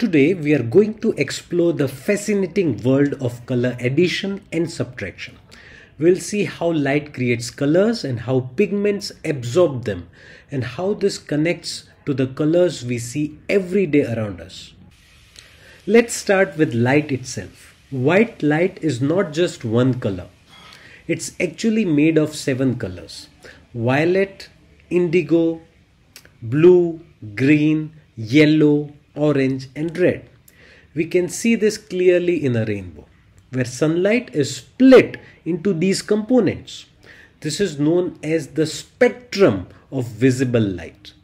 Today we are going to explore the fascinating world of color addition and subtraction. We'll see how light creates colors and how pigments absorb them and how this connects to the colors we see every day around us. Let's start with light itself. White light is not just one color. It's actually made of seven colors. Violet, indigo, blue, green, yellow, orange and red. We can see this clearly in a rainbow, where sunlight is split into these components. This is known as the spectrum of visible light.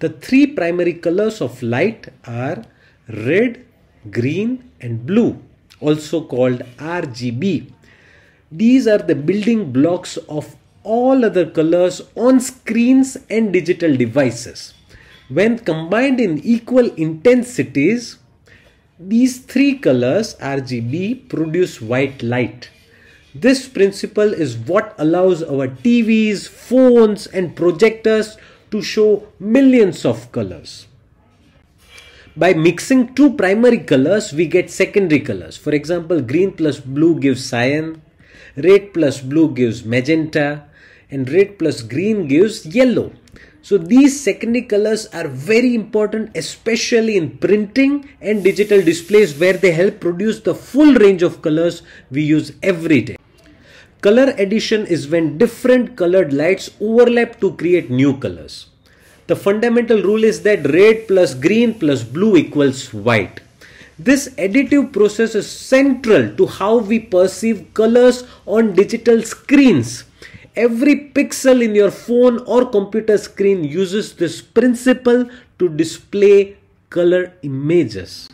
The three primary colors of light are red, green and blue, also called RGB. These are the building blocks of all other colors on screens and digital devices. When combined in equal intensities, these three colors RGB produce white light. This principle is what allows our TVs, phones and projectors to show millions of colors. By mixing two primary colors, we get secondary colors. For example, green plus blue gives cyan, red plus blue gives magenta, and red plus green gives yellow. So these secondary colors are very important especially in printing and digital displays where they help produce the full range of colors we use every day. Color addition is when different colored lights overlap to create new colors. The fundamental rule is that red plus green plus blue equals white. This additive process is central to how we perceive colors on digital screens. Every pixel in your phone or computer screen uses this principle to display color images.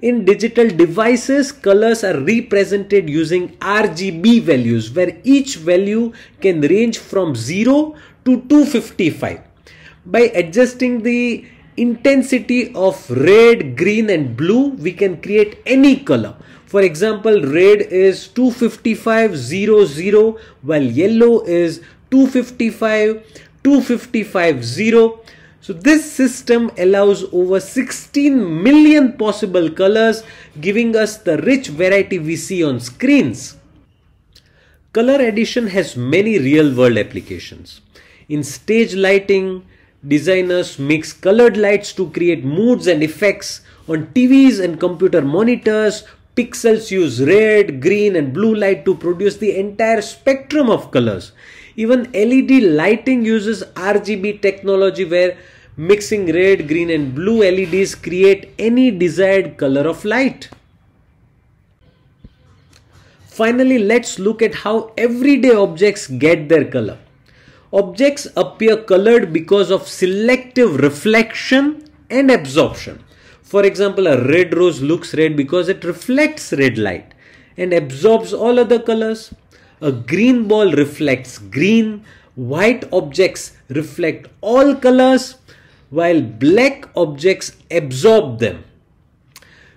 In digital devices, colors are represented using RGB values where each value can range from 0 to 255. By adjusting the intensity of red, green and blue, we can create any color. For example, red is 255 0 0 while yellow is 255 255 0. So this system allows over 16 million possible colors giving us the rich variety we see on screens. Color addition has many real world applications. In stage lighting, designers mix colored lights to create moods and effects. On TVs and computer monitors, Pixels use red, green and blue light to produce the entire spectrum of colors. Even LED lighting uses RGB technology where mixing red, green and blue LEDs create any desired color of light. Finally, let's look at how everyday objects get their color. Objects appear colored because of selective reflection and absorption. For example, a red rose looks red because it reflects red light and absorbs all other colors. A green ball reflects green. White objects reflect all colors while black objects absorb them.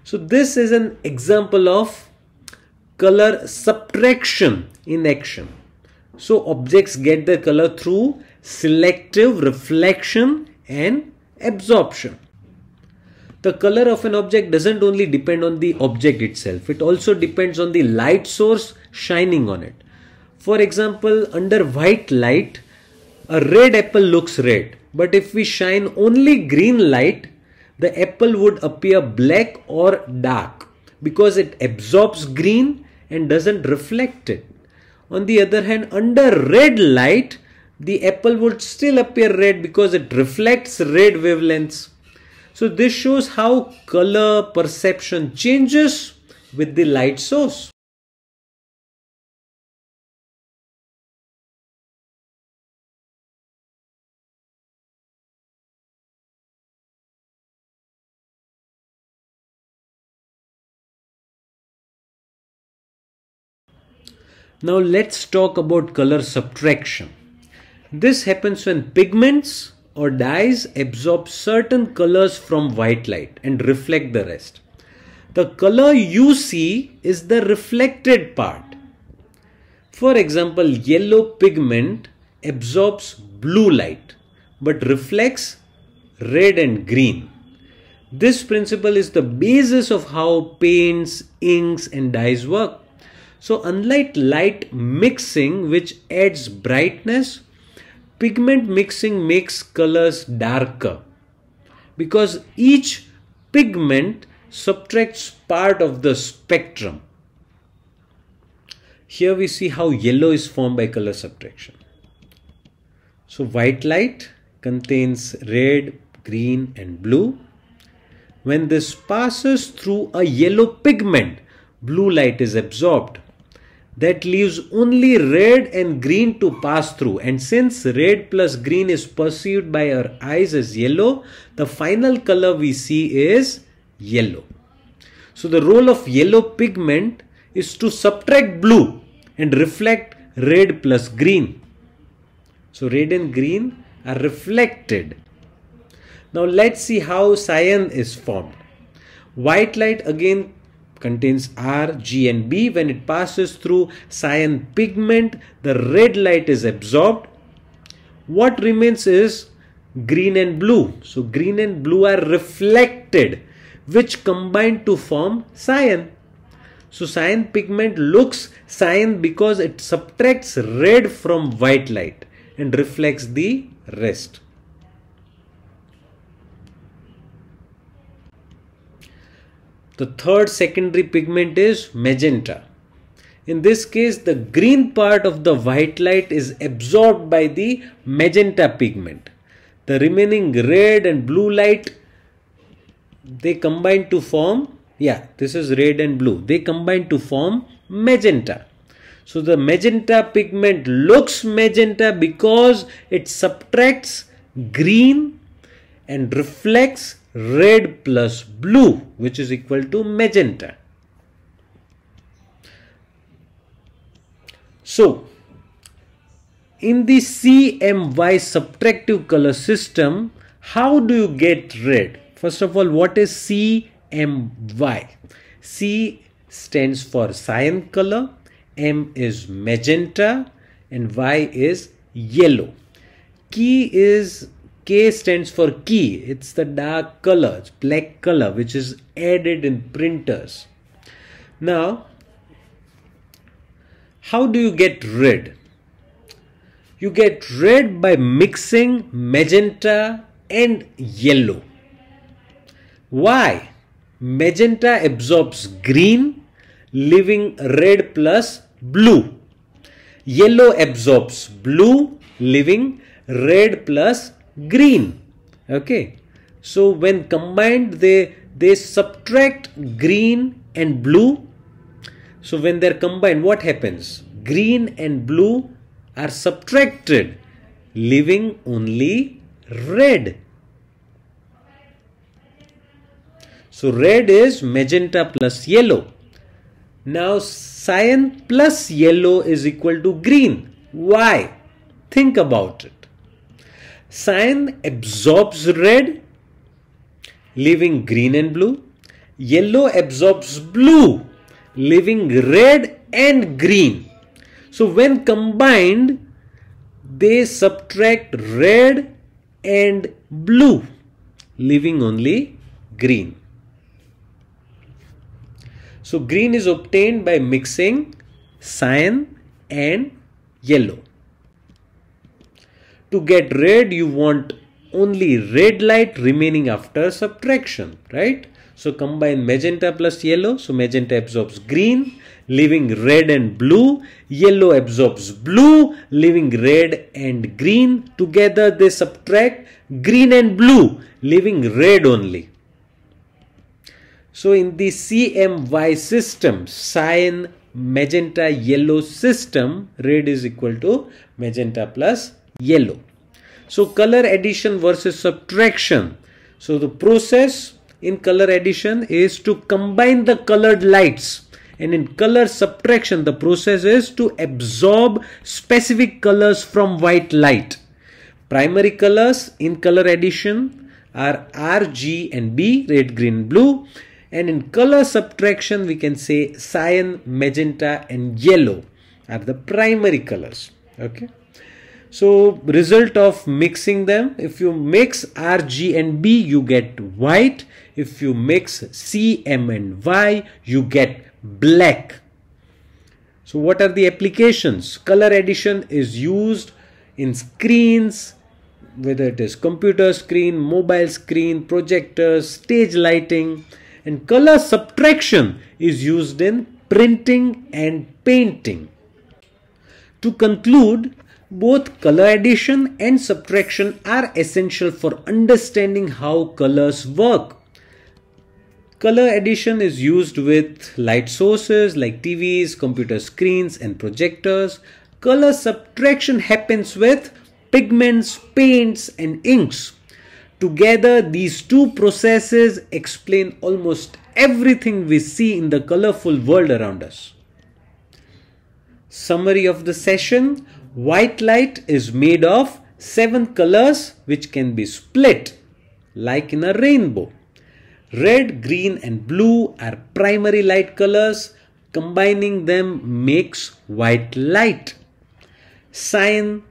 So this is an example of color subtraction in action. So objects get their color through selective reflection and absorption the color of an object doesn't only depend on the object itself, it also depends on the light source shining on it. For example, under white light, a red apple looks red, but if we shine only green light, the apple would appear black or dark because it absorbs green and doesn't reflect it. On the other hand, under red light, the apple would still appear red because it reflects red wavelengths. So this shows how color perception changes with the light source. Now let's talk about color subtraction. This happens when pigments or dyes absorb certain colors from white light and reflect the rest. The color you see is the reflected part. For example, yellow pigment absorbs blue light but reflects red and green. This principle is the basis of how paints, inks and dyes work. So unlike light mixing which adds brightness, pigment mixing makes colors darker because each pigment subtracts part of the spectrum. Here we see how yellow is formed by color subtraction. So white light contains red, green and blue. When this passes through a yellow pigment, blue light is absorbed. That leaves only red and green to pass through and since red plus green is perceived by our eyes as yellow, the final color we see is yellow. So the role of yellow pigment is to subtract blue and reflect red plus green. So red and green are reflected. Now let's see how cyan is formed. White light again contains R, G and B. When it passes through cyan pigment, the red light is absorbed. What remains is green and blue. So green and blue are reflected which combine to form cyan. So cyan pigment looks cyan because it subtracts red from white light and reflects the rest. The third secondary pigment is magenta. In this case, the green part of the white light is absorbed by the magenta pigment. The remaining red and blue light they combine to form yeah this is red and blue they combine to form magenta so the magenta pigment looks magenta because it subtracts green and reflects red plus blue which is equal to magenta so in the CMY subtractive color system how do you get red First of all, what is CMY? C stands for cyan color, M is magenta, and Y is yellow. Key is K stands for key. It's the dark color, it's black color, which is added in printers. Now, how do you get red? You get red by mixing magenta and yellow. Why? Magenta absorbs green, leaving red plus blue. Yellow absorbs blue, leaving red plus green. Okay. So when combined, they, they subtract green and blue. So when they're combined, what happens? Green and blue are subtracted, leaving only red. So red is magenta plus yellow. Now cyan plus yellow is equal to green. Why? Think about it. Cyan absorbs red, leaving green and blue. Yellow absorbs blue, leaving red and green. So when combined, they subtract red and blue, leaving only green. So green is obtained by mixing cyan and yellow. To get red, you want only red light remaining after subtraction, right? So combine magenta plus yellow. So magenta absorbs green, leaving red and blue. Yellow absorbs blue, leaving red and green. Together they subtract green and blue, leaving red only. So in the CMY system, cyan, magenta, yellow system, red is equal to magenta plus yellow. So color addition versus subtraction. So the process in color addition is to combine the colored lights and in color subtraction the process is to absorb specific colors from white light. Primary colors in color addition are R, G and B, red, green, blue and in color subtraction, we can say cyan, magenta and yellow are the primary colors. Okay. So result of mixing them, if you mix R, G and B, you get white. If you mix C, M and Y, you get black. So what are the applications? Color addition is used in screens, whether it is computer screen, mobile screen, projectors, stage lighting and color subtraction is used in printing and painting. To conclude, both color addition and subtraction are essential for understanding how colors work. Color addition is used with light sources like TVs, computer screens and projectors. Color subtraction happens with pigments, paints and inks. Together these two processes explain almost everything we see in the colorful world around us. Summary of the session White light is made of seven colors which can be split like in a rainbow. Red, green and blue are primary light colors. Combining them makes white light. Cyan,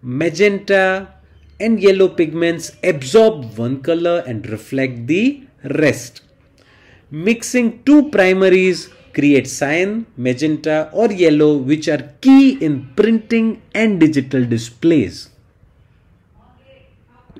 magenta and yellow pigments absorb one color and reflect the rest. Mixing two primaries create cyan, magenta or yellow which are key in printing and digital displays.